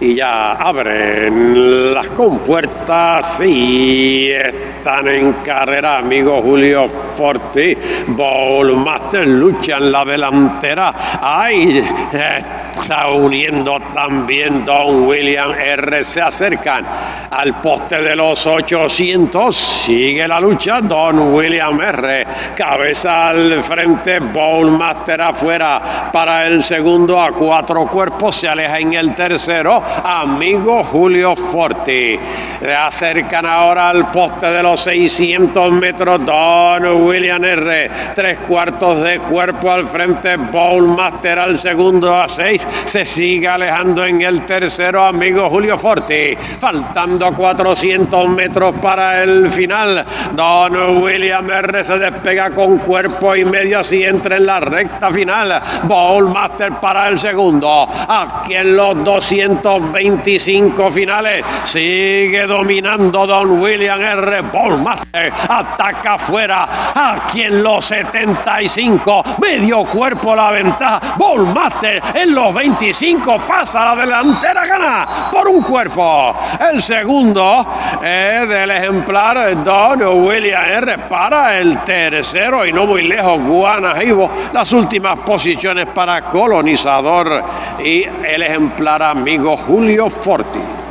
y ya abren las compuertas y están en carrera, amigo Julio Forti. Bowlmaster lucha en la delantera. ¡Ay! Está uniendo también Don William R. Se acercan al poste de los 800. Sigue la lucha. Don William R. Cabeza al frente. Bowlmaster afuera para el segundo a cuatro cuerpos. Se aleja en el tercero. Amigo Julio Forti. Se acercan ahora al poste de los 600 metros. Don William R. Tres cuartos de cuerpo al frente. Bowlmaster al segundo a seis se sigue alejando en el tercero, amigo Julio Forti. Faltando 400 metros para el final. Don William R. se despega con cuerpo y medio así entra en la recta final. Bowlmaster para el segundo. Aquí en los 225 finales sigue dominando Don William R. Bowlmaster. Ataca afuera. Aquí en los 75. Medio cuerpo la ventaja. Bowlmaster en los 25 pasa la delantera, gana por un cuerpo. El segundo es del ejemplar Don William R. para el tercero y no muy lejos Guanajibo. Las últimas posiciones para colonizador y el ejemplar amigo Julio Forti.